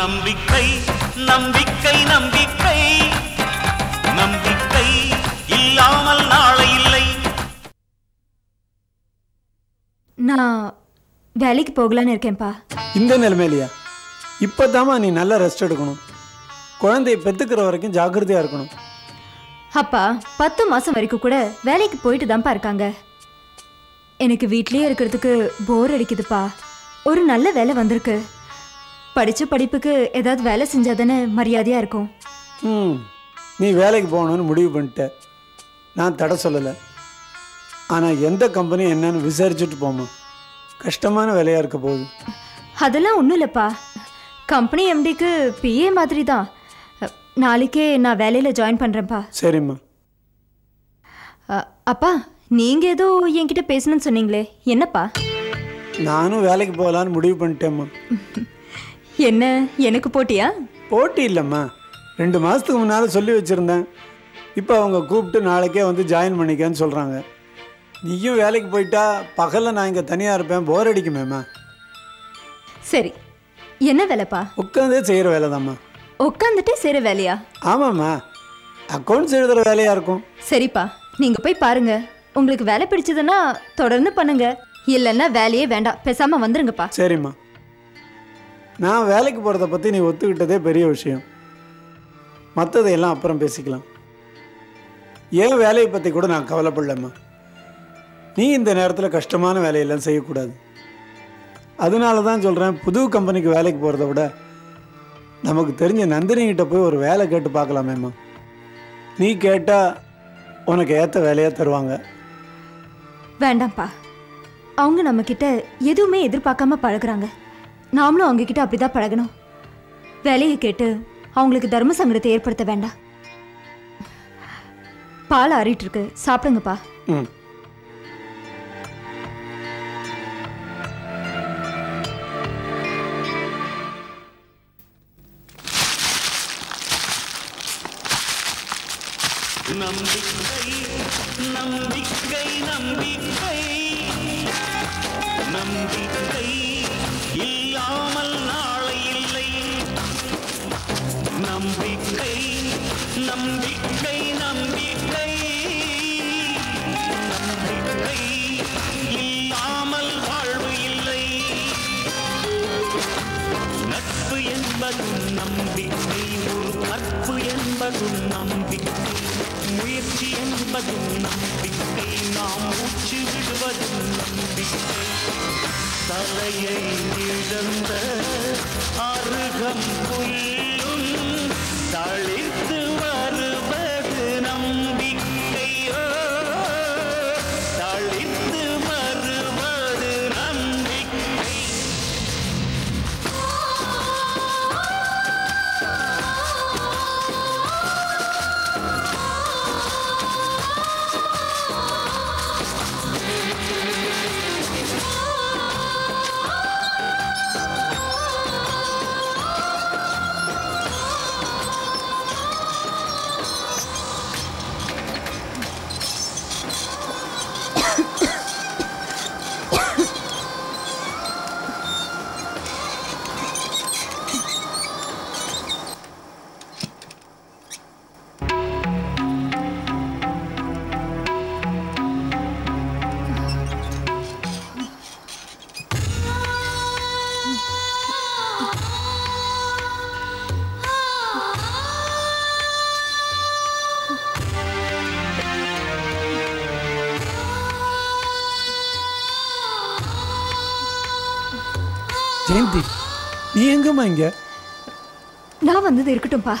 நம்பிக்கை நம்பிக்கை நம்பிக்கை. நம்பிக்கை இல்லாமல் நாளை இல்லை. நான் வேலைக்கு போகலான்னு இருக்கேன்ப்பா. இந்த நிலைமையிலையா? இப்போ நீ நல்லா ரெஸ்ட் எடுக்கணும். குழந்தைய பெற்றுக்கிற வரைக்கும் ஜாக்கிரதையாக இருக்கணும். அப்பா பத்து மாசம் வரைக்கும் கூட வேலைக்கு போயிட்டு தான்ப்பா இருக்காங்க. எனக்கு வீட்லயே இருக்கிறதுக்கு போர் அடிக்குதுப்பா. ஒரு நல்ல வேலை வந்திருக்கு. படிச்ச படிப்புக்கு ஏதாவது வேலை செஞ்சாதானே மரியாதையா இருக்கும். ம் நீ வேலைக்கு போகணும்னு முடிவு பண்ணிட்ட. நான் தடை சொல்லலை. ஆனால் எந்த கம்பெனி என்னன்னு விசாரிச்சுட்டு போமா கஷ்டமான வேலையாக இருக்க போகுது. அதெல்லாம் ஒன்றும் இல்லைப்பா. கம்பெனி எம்டிக்கு பிஏ மாதிரி தான் நாளைக்கே நான் வேலையில் ஜாயின் பண்ணுறேன்ப்பா சரிம்மா. அப்பா நீங்கள் ஏதோ என்கிட்ட பேசணும்னு சொன்னீங்களே என்னப்பா? நானும் வேலைக்கு போகலான்னு முடிவு பண்ணிட்டேம்மா. என்ன எனக்கு போட்டியா? போட்டி இல்லைம்மா. ரெண்டு மாதத்துக்கு முன்னால் சொல்லி வச்சுருந்தேன். இப்போ அவங்க கூப்பிட்டு நாளைக்கே வந்து ஜாயின் பண்ணிக்கன்னு சொல்கிறாங்க நீயும் வேலைக்கு போயிட்டா பகலில் நான் இங்கே தனியாக இருப்பேன் போர் அடிக்குமேம்மா. சரி. என்ன வேலைப்பா? உட்காந்தே செய்கிற வேலை தாம்மா உட்காந்துட்டே செய்கிற வேலையா? ஆமாம்மா. அக்கௌண்ட்ஸ் எழுதுகிற வேலையாக இருக்கும். சரிப்பா நீங்கள் போய் பாருங்க. உங்களுக்கு வேலை பிடிச்சதுன்னா தொடர்ந்து பண்ணுங்க. இல்லைன்னா வேலையே வேண்டாம். பேசாமல் வந்துருங்கப்பா. சரிம்மா. நான் வேலைக்கு போகிறத பற்றி நீ ஒத்துக்கிட்டதே பெரிய விஷயம். மற்றதையெல்லாம் அப்புறம் பேசிக்கலாம். ஏன் வேலையை பற்றி கூட நான் கவலைப்படலம்மா. நீ இந்த நேரத்தில் கஷ்டமான வேலையெல்லாம் செய்யக்கூடாது. அதனால தான் சொல்கிறேன் புது கம்பெனிக்கு வேலைக்கு போகிறத விட நமக்கு தெரிஞ்ச நந்தினிகிட்ட போய் ஒரு வேலை கேட்டு பார்க்கலாமேம்மா நீ கேட்டால் உனக்கு ஏற்ற வேலையாக தருவாங்க. வேண்டாம்ப்பா. அவங்க நம்மக்கிட்ட எதுவுமே எதிர்பார்க்காம பழகுறாங்க. நாமளும் அவங்க கிட்ட அப்படிதான் பழகணும். வேலையை கேட்டு அவங்களுக்கு தர்ம சங்கடத்தை ஏற்படுத்த வேண்டாம். பால் ஆறிட்டு இருக்கு. சாப்பிடுங்கப்பா. ம். என்பதும் நம்பிக்கை முயற்சி என்பதும் நம்பிக்கை நாம் மூச்சு விடுவதும் நம்பிக்கை தலையை இழந்த அருகம் புல்லும் தளிர் ஜெயந்தி நீ எங்கம்மா இங்கே? நான் வந்தது இருக்கட்டும்ப்பா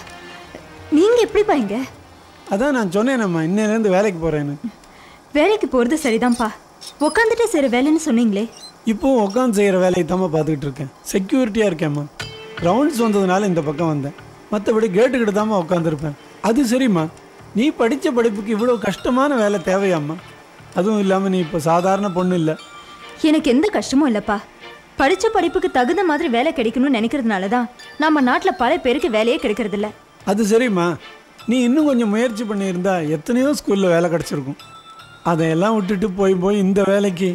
நீங்க எப்படிப்பா இங்க? அதான் நான் சொன்னேனம்மா இன்னையிலேருந்து வேலைக்கு போகிறேன்னு வேலைக்கு போறது சரிதான்ப்பா. உட்காந்துட்டே செய்யற வேலைன்னு சொன்னீங்களே. இப்போவும் உட்காந்து செய்கிற வேலையை தாம்மா பார்த்துக்கிட்டு இருக்கேன். செக்யூரிட்டியாக இருக்கேம்மா ரவுண்ட்ஸ் வந்ததுனால இந்த பக்கம் வந்தேன். மற்றபடி கேட்டுக்கிட்டு தாம்மா உட்காந்துருப்பேன் அது சரிம்மா. நீ படித்த படிப்புக்கு இவ்வளோ கஷ்டமான வேலை தேவையாம்மா. அதுவும் இல்லாமல் நீ இப்போ சாதாரண பொண்ணு இல்லை. எனக்கு எந்த கஷ்டமும் இல்லப்பா. படிச்ச படிப்புக்கு தகுந்த மாதிரி வேலை கிடைக்கணும்னு நினைக்கிறதுனால தான் நம்ம நாட்டுல பல பேருக்கு வேலையே கிடைக்கிறது இல்ல அது சரிம்மா. நீ இன்னும் கொஞ்சம் முயற்சி பண்ணியிருந்தா எத்தனையோ ஸ்கூலில் வேலை கிடச்சிருக்கும். அதையெல்லாம் விட்டுட்டு போய் போய் இந்த வேலைக்கு.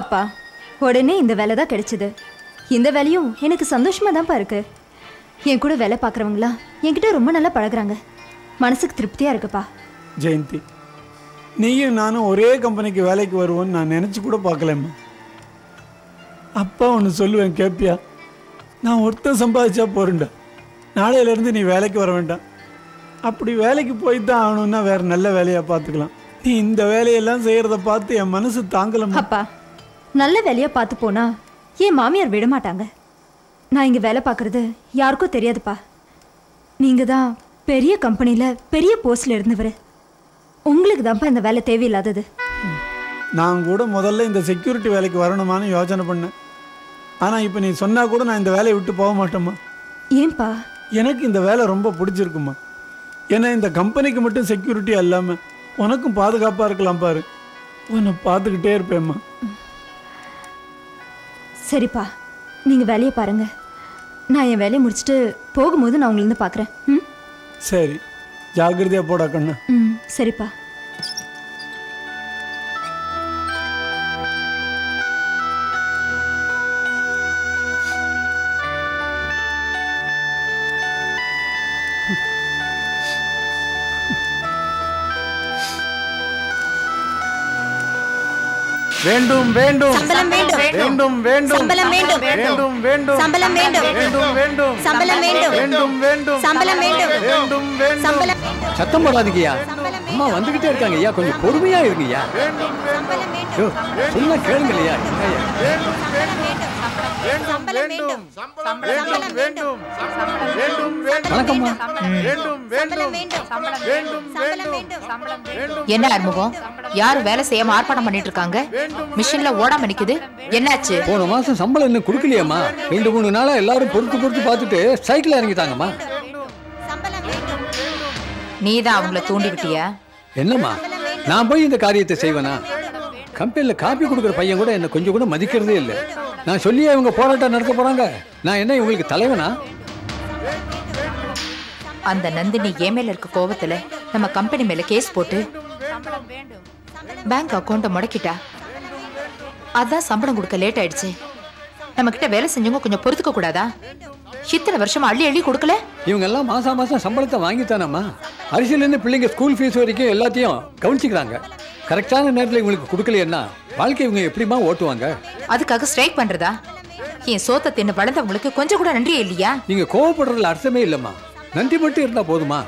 அப்பா உடனே இந்த வேலை தான் கிடைச்சது. இந்த வேலையும் எனக்கு சந்தோஷமா தான்ப்பா இருக்கு. என் கூட வேலை பார்க்குறவங்களாம் என்கிட்ட ரொம்ப நல்லா பழகுறாங்க. மனசுக்கு திருப்தியா இருக்குப்பா. ஜெயந்தி நீயும் நானும் ஒரே கம்பெனிக்கு வேலைக்கு வருவோன்னு நான் நினச்சி கூட பார்க்கலம்மா. அப்பா ஒன்று சொல்லுவேன் கேப்பியா. நான் ஒருத்தன் சம்பாதிச்சா போறேன்டா நாளையிலேருந்து நீ வேலைக்கு வர வேண்டாம். அப்படி வேலைக்கு போய் தான் ஆகணும்னா வேற நல்ல வேலையாக பார்த்துக்கலாம். நீ இந்த வேலையெல்லாம் செய்கிறத பார்த்து என் மனசு தாங்கலம்மா. அப்பா நல்ல வேலையா பார்த்து போனா என் மாமியார் விட மாட்டாங்க. நான் இங்க வேலை பார்க்கறது யாருக்கும் தெரியாதுப்பா. நீங்க தான் பெரிய கம்பெனில பெரிய போஸ்ட்ல இருந்தவர். உங்களுக்கு தான்ப்பா இந்த வேலை தேவையில்லாதது. நான் கூட முதல்ல இந்த செக்யூரிட்டி வேலைக்கு வரணுமான்னு யோசனை பண்ணேன். ஆனால் இப்போ நீ சொன்னா கூட நான் இந்த வேலையை விட்டு போக மாட்டேம்மா. ஏன்பா? எனக்கு இந்த வேலை ரொம்ப பிடிச்சிருக்குமா ஏன்னா இந்த கம்பெனிக்கு மட்டும் செக்யூரிட்டி அல்லாமல் உனக்கும் பாதுகாப்பாக இருக்கலாம் பாரு. உன்னை பார்த்துக்கிட்டே இருப்பேம்மா. சரிப்பா. நீங்க வேலையை பாருங்க. நான் என் வேலையை முடிச்சுட்டு போகும்போது நான் உங்களை இருந்து பார்க்குறேன் ம்? சரி. ஜாக்கிரதையாக போடா கண்ணு. ம் சரிப்பா. வேண்டும். வேண்டும் சம்பளம் வேண்டும். வேண்டும் வேண்டும். சம்பளம் வேண்டும். வேண்டும் வேண்டும். சம்பளம் வேண்டும். வேண்டும் வேண்டும். சம்பளம் வேண்டும். வேண்டும் வேண்டும். சம்பளம் வேண்டும். வேண்டும் வேண்டும். சம்பளம் சத்தம் போடாதீங்கய்யா. அம்மா வந்துகிட்டே இருக்காங்க ஐயா கொஞ்சம் பொறுமையா இருங்கய்யா. சம்பளம் வேண்டும். ஐயோ, சொன்னா என்னய்யா? சம்பளம் வேண்டும் வேண்டும் வேண்டும் வேண்டும் வேண்டும் வணக்கம்மா வேண்டும் சம்பளம் வேண்டும் வேண்டும் வேண்டும் சம்பளம் வேண்டும் வேண்டும் என்ன அறுமுகம் யார் வேலை செய்யாம ஆர்ப்பாட்டம் பண்ணிட்டு இருக்காங்க மிஷின்ல ஓடாம நிக்குது என்னாச்சு போன மாசம் சம்பளம் இன்னும் கொடுக்கலையாம்மா ரெண்டு மூணு நாளா எல்லாரும் பொறுத்து பொறுத்து பார்த்துட்டு சைக்கிள் இறங்கிட்டாங்கம்மா சம்பளம் வேண்டும் நீ தான் அவங்கள தூண்டி விட்டியா என்னம்மா நான் போய் இந்த காரியத்தை செய்வேனா கம்பெனில காப்பி கொடுக்குற பையன் கூட என்ன கொஞ்சம் கூட மதிக்கிறதே இல்லை. நான் சொல்லியே இவங்க போராட்டம் நடத்த போறாங்க. நான் என்ன இவங்களுக்கு தலைவனா? அந்த நந்தினி மேல இருக்க கோவத்துல நம்ம கம்பெனி மேல கேஸ் போட்டு பேங்க் அக்கௌண்ட்டை முடக்கிட்டா? அதான் சம்பளம் கொடுக்க லேட் ஆயிடுச்சு. நம்ம கிட்ட வேலை செஞ்சவங்க கொஞ்சம் பொறுத்துக்க கூடாதா? இத்தனை வருஷமா அள்ளி அள்ளி கொடுக்கல? இவங்க எல்லாம் மாசம் மாசம் சம்பளத்தை வாங்கித்தானம்மா. அரிசியிலேருந்து பிள்ளைங்க ஸ்கூல் ஃபீஸ் வரைக்கும் எல்லாத்தையும் கவனிச்சுக்கிறாங்க. கரெக்டான நேரத்தில் இவங்களுக்கு கொடுக்கலையேன்னா வாழ்க்கை இவங்க எப்படிமா ஓட்டுவாங்க? அதுக்காக ஸ்ட்ரைக் பண்றதா? என் சோத்தை தின்னு வளர்ந்தவங்களுக்கு கொஞ்சம் கூட நன்றியே இல்லையா? நீங்க கோவப்படுறதுல அர்த்தமே இல்லைம்மா. நன்றி மட்டும் இருந்தா போதுமா?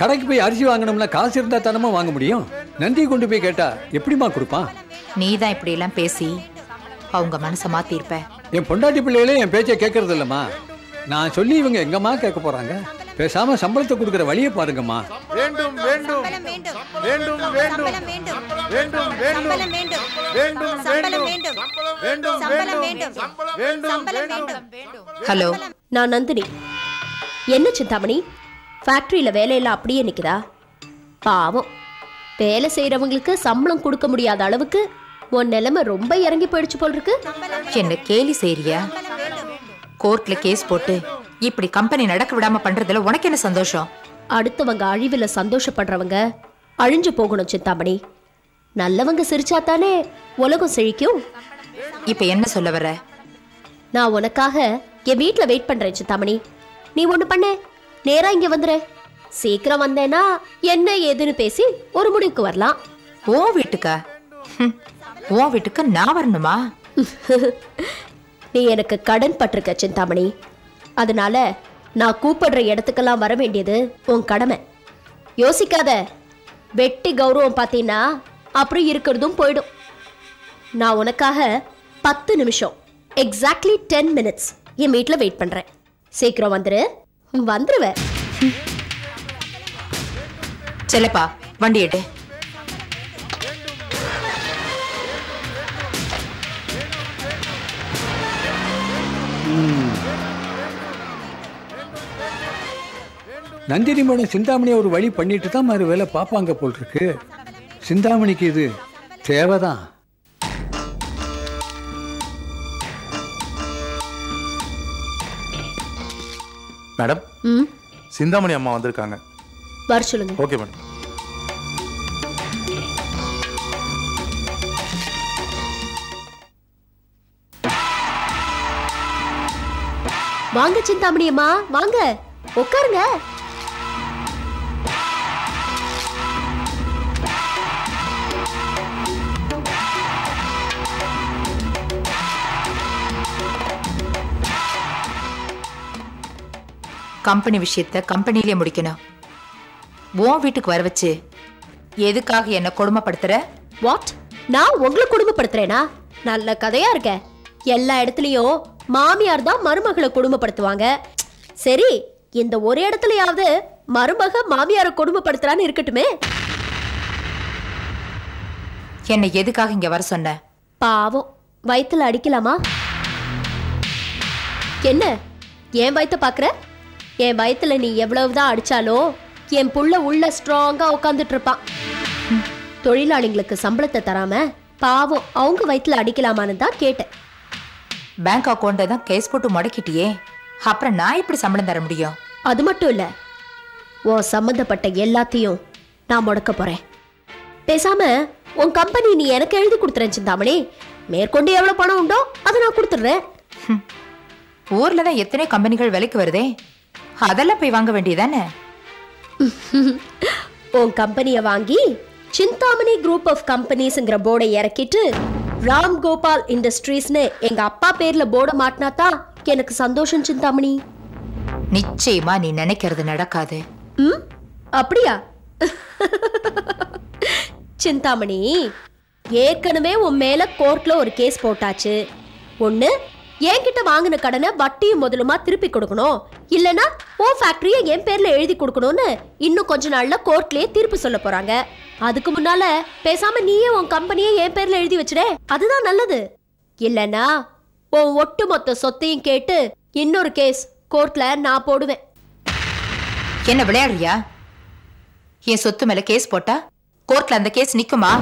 கடைக்கு போய் அரிசி வாங்கணும்னா காசு இருந்தா தானமா வாங்க முடியும்? நன்றி கொண்டு போய் கேட்டா எப்படிம்மா கொடுப்பான் நீ தான் இப்படி எல்லாம் பேசி அவங்க மனசை மாத்திருப்ப. என் பொண்டாட்டி பிள்ளைகளே என் பேச்சை கேட்கறது இல்லம்மா நான் சொல்லி இவங்க எங்கம்மா கேட்க போறாங்க? பேசாம சம்பளத்தை கொடுக்குற வழியை பாருங்கம்மா வேண்டும் வேண்டும் சம்பளம் வேண்டும் வேண்டும் வேண்டும் வேண்டும் வேண்டும் சம்பளம் வேண்டும் வேண்டும் வேண்டும் வேண்டும் வேண்டும் சம்பளம் வேண்டும் வேண்டும் வேண்டும் சம்பளம் வேண்டும் வேண்டும் ஹலோ நான் நந்தினி என்ன சிந்தாமணி ஃபேக்ட்ரியில் வேலையெல்லாம் அப்படியே நிற்குதா பாவம் வேலை செய்கிறவங்களுக்கு சம்பளம் கொடுக்க முடியாத அளவுக்கு உன் நிலைமை ரொம்ப இறங்கி போயிடுச்சு போல் இருக்கு என்ன கேலி செய்றியா கோர்ட்ல கேஸ் போட்டு இப்படி கம்பெனி நடக்க விடாம பண்றதுல உனக்கு என்ன சந்தோஷம்? அடுத்தவங்க அழிவில் சந்தோஷப்படுறவங்க அழிஞ்சு போகணும் சிந்தாமணி. நல்லவங்க சிரிச்சாத்தானே உலகம் செழிக்கும்? இப்ப என்ன சொல்ல வர நான் உனக்காக என் வீட்டில் வெயிட் பண்ணுறேன் சிந்தாமணி. நீ ஒன்று பண்ண. நேரா இங்கே வந்துரு. சீக்கிரம் வந்தேன்னா என்ன ஏதுன்னு பேசி ஒரு முடிவுக்கு வரலாம். ஓ வீட்டுக்கா? உன் வீட்டுக்கு நான் வரணுமா? நீ எனக்கு கடன் பட்டிருக்க சிந்தாமணி. அதனால நான் கூப்பிடுற இடத்துக்கெல்லாம் வர வேண்டியது உன் கடமை. யோசிக்காத. வெட்டி கௌரவம் பார்த்தீங்கன்னா அப்புறம் இருக்கிறதும் போயிடும். நான் உனக்காக பத்து நிமிஷம் எக்ஸாக்ட்லி டென் மினிட்ஸ் என் வீட்டில் வெயிட் பண்ணுறேன் சீக்கிரம் வந்துரு. வந்துருவேன் செல்லப்பா வண்டி எட்டு நந்தினி மேடம் சிந்தாமணியை ஒரு வழி பண்ணிட்டு தான் மாதிரி வேலை பார்ப்பாங்க போல் இருக்கு சிந்தாமணிக்கு இது தேவைதான். மேடம் சிந்தாமணி அம்மா வந்திருக்காங்க. வர சொல்லுங்க. Okay madam. வாங்க சிந்தாமணி அம்மா வாங்க. உட்காருங்க. கம்பெனி விஷயத்த கம்பெனிலே முடிக்கணும். உன் வீட்டுக்கு வர வச்சு எதுக்காக என்ன கொடுமைப்படுத்துற? வாட் நான் உங்களை குடும்பப்படுத்துறேனா நல்ல கதையா இருக்க. எல்லா இடத்துலயும் மாமியார் தான் மருமகளை குடும்பப்படுத்துவாங்க சரி இந்த ஒரு இடத்துலயாவது மருமக மாமியாரை கொடுமைப்படுத்துறான்னு இருக்கட்டுமே. என்னை எதுக்காக இங்க வர சொன்ன? பாவம். வயித்துல அடிக்கலாமா? என்ன? என் வயித்த பாக்குற? என் வயித்துல நீ எவ்வளவுதான் அடிச்சாலும் என் புள்ள உள்ள ஸ்ட்ராங்கா உட்காந்துட்டு இருப்பான் தொழிலாளிங்களுக்கு சம்பளத்தை தராம பாவம் அவங்க வயித்துல அடிக்கலாமான்னு தான் கேட்டேன். பேங்க் அக்கௌண்ட்டை தான் கேஸ் போட்டு முடக்கிட்டியே. அப்புறம் நான் எப்படி சம்பளம் தர முடியும்? அது மட்டும் இல்ல உன் சம்பந்தப்பட்ட எல்லாத்தையும் நான் முடக்க போறேன். பேசாம உன் கம்பெனி நீ எனக்கு எழுதி கொடுத்துறேன் சிந்தாமணி. மேற்கொண்டு எவ்வளவு பணம் உண்டோ அதை நான் கொடுத்துட்றேன். ஊர்ல தான் எத்தனை கம்பெனிகள் விலைக்கு வருதே. அதெல்லாம் போய் வாங்க வேண்டியதானே? உன் கம்பெனியை வாங்கி சிந்தாமணி குரூப் ஆஃப் கம்பெனிஸ்ங்கிற போர்டை இறக்கிட்டு ராம் கோபால் இண்டஸ்ட்ரீஸ்னு எங்க அப்பா பேர்ல போர்டை மாட்டினாதான் எனக்கு சந்தோஷம் சிந்தாமணி. நிச்சயமா நீ நினைக்கிறது நடக்காது. ம்? அப்படியா? சிந்தாமணி ஏற்கனவே உன் மேல கோர்ட்ல ஒரு கேஸ் போட்டாச்சு. ஒண்ணு என்கிட்ட வாங்கின கடனை வட்டியும் முதலுமா திருப்பி கொடுக்கணும். இல்லனா உன் ஃபேக்டரியை என் பேர்ல எழுதி கொடுக்கணும்னு இன்னும் கொஞ்ச நாள்ல கோர்ட்லயே தீர்ப்பு சொல்ல போறாங்க. அதுக்கு முன்னால பேசாம நீயே உன் கம்பெனியை என் பேர்ல எழுதி வச்சுடே. அதுதான் நல்லது. இல்லனா உன் ஒட்டுமொத்த சொத்தையும் கேட்டு இன்னொரு கேஸ் கோர்ட்ல நான் போடுவேன். என்ன விளையாடுறியா? என் சொத்து மேல கேஸ் போட்டா கோர்ட்ல அந்த கேஸ் நிக்குமா?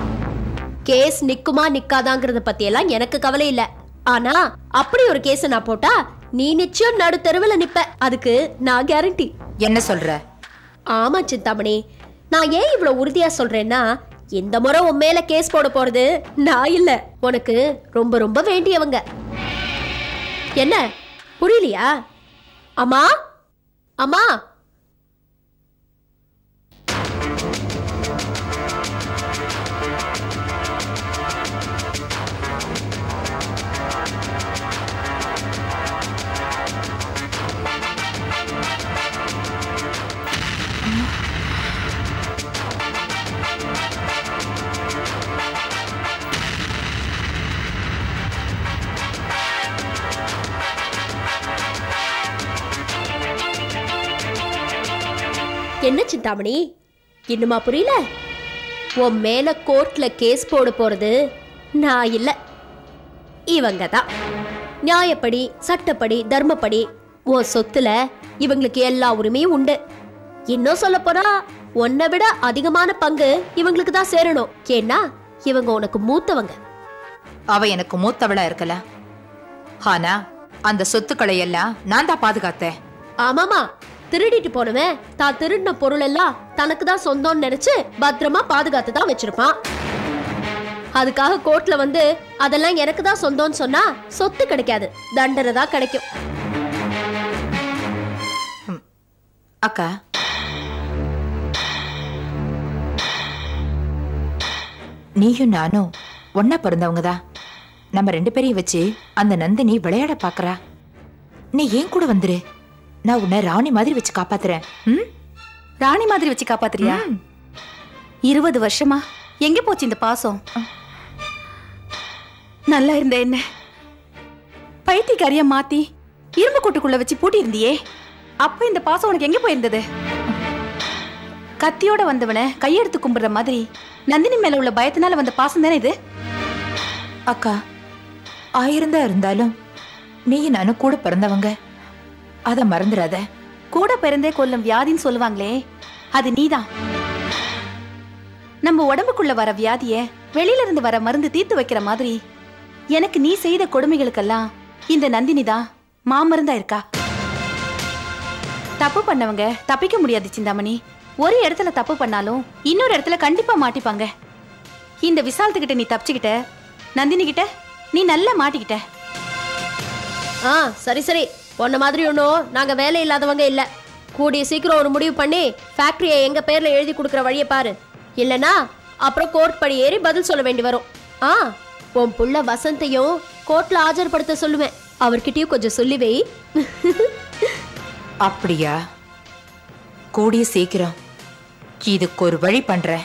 கேஸ் நிக்குமா நிக்காதாங்கிறத பத்தி எல்லாம் எனக்கு கவலை இல்ல. ஆனா அப்படி ஒரு கேஸ் நான் போட்டா நீ நிச்சயம் நடு தெருவில் நிப்ப. அதுக்கு நான் கேரண்டி என்ன சொல்ற? ஆமா சிந்தாமணி. நான் ஏன் இவ்வளவு உறுதியா சொல்றேன்னா இந்த முறை உன் மேல கேஸ் போட போறது? நான் இல்ல. உனக்கு ரொம்ப ரொம்ப வேண்டியவங்க. என்ன? புரியலையா? அம்மா? அம்மா? சிந்தாமணி. இன்னுமா புரியல? உன் மேல கோர்ட்ல கேஸ் போட போறது நான் இல்ல. இவங்க தான் நியாயப்படி சட்டப்படி தர்மப்படி உன் சொத்துல இவங்களுக்கு எல்லா உரிமையும் உண்டு. இன்னும் சொல்ல போனா உன்னை விட அதிகமான பங்கு இவங்களுக்கு தான் சேரணும். ஏன்னா இவங்க உனக்கு மூத்தவங்க. அவ எனக்கு மூத்தவளா இருக்கலாம் ஆனா அந்த சொத்துக்களை எல்லாம் நான் தான் பாதுகாத்தேன். ஆமாமா. திருடிட்டு போனவன் தான் திருடின பொருள் எல்லாம் தனக்கு தான் சொந்தம்னு நினைச்சு பத்திரமா பாதுகாத்து தான் வச்சிருப்பான். அதுக்காக கோர்ட்ல வந்து அதெல்லாம் எனக்கு தான் சொந்தம்னு சொன்னா சொத்து கிடைக்காது. தண்டனை தான் கிடைக்கும். அக்கா. நீயும் நானும் ஒன்னா பிறந்தவங்க தான் நம்ம ரெண்டு பேரையும் வச்சு அந்த நந்தினி விளையாட பாக்குறா நீ ஏன் கூட வந்துரு? நான் உன்னை ராணி மாதிரி வச்சு காப்பாத்துறேன். ம்? ராணி மாதிரி வச்சு காப்பாத்துறியா. இருபது வருஷமா? எங்க போச்சு இந்த பாசம்? நல்லா இருந்த என்ன? பைத்தியக்காரியா மாத்தி இரும்பு கூட்டுக்குள்ள வச்சு பூட்டி இருந்தியே அப்ப இந்த பாசம் உனக்கு எங்க போயிருந்தது? கத்தியோட வந்தவனை கையெடுத்து கும்பிடுற மாதிரி நந்தினி மேல உள்ள பயத்தினால வந்த பாசம் தானே இது? அக்கா ஆயிரம் தான் இருந்தாலும் நீ நானும் கூட பிறந்தவங்க. அத மறந்துடாத கூட பிறந்தே கொல்லும் வியாதின்னு சொல்லுவாங்களே அது நீதான். நம்ம உடம்புக்குள்ள வர வியாதிய வெளியில இருந்து வர மருந்து தீர்த்து வைக்கிற மாதிரி எனக்கு நீ செய்த கொடுமைகளுக்கெல்லாம் இந்த நந்தினி தான் மாமருந்தா இருக்கா? தப்பு பண்ணவங்க தப்பிக்க முடியாது சிந்தாமணி. ஒரு இடத்துல தப்பு பண்ணாலும் இன்னொரு இடத்துல கண்டிப்பா மாட்டிப்பாங்க. இந்த விசாலத்துக்கிட்ட நீ தப்பிச்சுக்கிட்ட நந்தினி கிட்ட நீ நல்லா மாட்டிக்கிட்ட. ஆ சரி சரி. உன்ன மாதிரி ஒன்றும் நாங்கள் வேலை இல்லாதவங்க இல்லை. கூடிய சீக்கிரம் ஒரு முடிவு பண்ணி ஃபேக்ட்ரியை எங்கள் பேரில் எழுதி கொடுக்குற வழியை பாரு. இல்லைனா அப்புறம் கோர்ட் படி ஏறி பதில் சொல்ல வேண்டி வரும். ஆ உன் புள்ள வசந்தையும் கோர்ட்டில் ஆஜர்படுத்த சொல்லுவேன். அவர்கிட்டயும் கொஞ்சம் சொல்லி வை. அப்படியா? கூடிய சீக்கிரம். இதுக்கு ஒரு வழி பண்ணுறேன்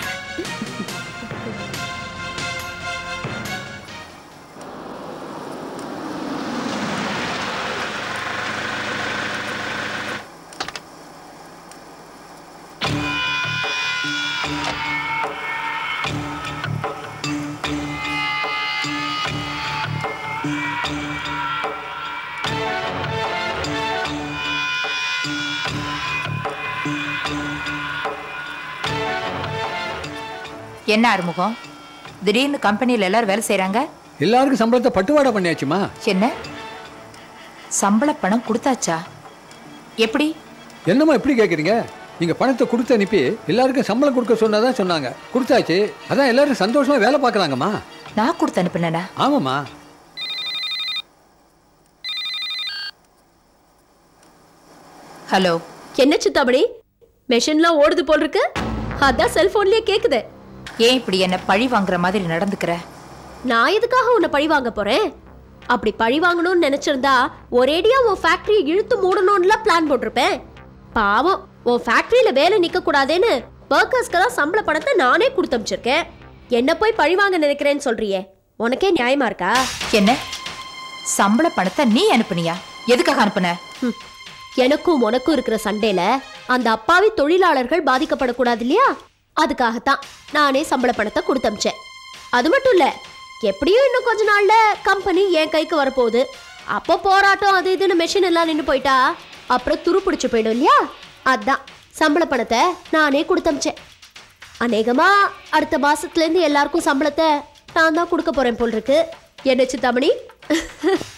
என்ன அறுமுகம்? திடீர்னு கம்பெனியில் எல்லாரும் வேலை செய்றாங்க? எல்லாருக்கும் சம்பளத்தை பட்டுவாடா பண்ணியாச்சுமா? என்ன? சம்பள பணம் கொடுத்தாச்சா? எப்படி? என்னம்மா இப்படி கேட்குறீங்க நீங்க பணத்தை கொடுத்து அனுப்பி எல்லாருக்கும் சம்பளம் கொடுக்க சொன்னதான் சொன்னாங்க. கொடுத்தாச்சு. அதான் எல்லாரும் சந்தோஷமா வேலை பார்க்கறாங்கம்மா. நான் கொடுத்து அனுப்புனேனா? ஆமாம்மா. ஹலோ. என்ன சித்தாமணி? மெஷின்லாம் ஓடுது போல் இருக்கு. அதான் செல்போன்லயே கேக்குது. ஏன் இப்படி என்ன பழி வாங்குற மாதிரி நடந்துக்கிற? நான் எதுக்காக உன்னை பழி வாங்க போறேன்? அப்படி பழி வாங்கணும்னு நினைச்சிருந்தா ஒரேடியா உன் ஃபேக்டரியை இழுத்து மூடணும்ல பிளான் போட்டிருப்பேன். பாவம் உன் ஃபேக்டரியில வேலை நிக்க கூடாதேன்னு ஒர்க்கர்ஸ்க்கெல்லாம் சம்பள பணத்தை நானே கொடுத்து அமிச்சிருக்கேன். என்ன போய் பழி வாங்க நினைக்கிறேன்னு சொல்றியே உனக்கே நியாயமா இருக்கா? என்ன? சம்பள பணத்தை நீ அனுப்புனியா? எதுக்காக அனுப்புன. எனக்கும் உனக்கும் இருக்கிற சண்டையில அந்த அப்பாவி தொழிலாளர்கள் பாதிக்கப்படக்கூடாது இல்லையா? அதுக்காகத்தான் நானே சம்பள பணத்தை கொடுத்தமிச்சேன் அது மட்டும் இல்லை எப்படியும் இன்னும் கொஞ்ச நாள்ல கம்பெனி என் கைக்கு வரப்போகுது. அப்போ போராட்டம் அது இதுன்னு மெஷின் எல்லாம் நின்று போயிட்டா அப்புறம் துரு பிடிச்சி போயிடும் இல்லையா? அதான் சம்பள பணத்தை நானே கொடுத்தமிச்சேன் அநேகமாக அநேகமா அடுத்த மாதத்துலேருந்து எல்லாருக்கும் சம்பளத்தை நான் தான் கொடுக்க போறேன் போல் இருக்கு. என்ன சித்தாமணி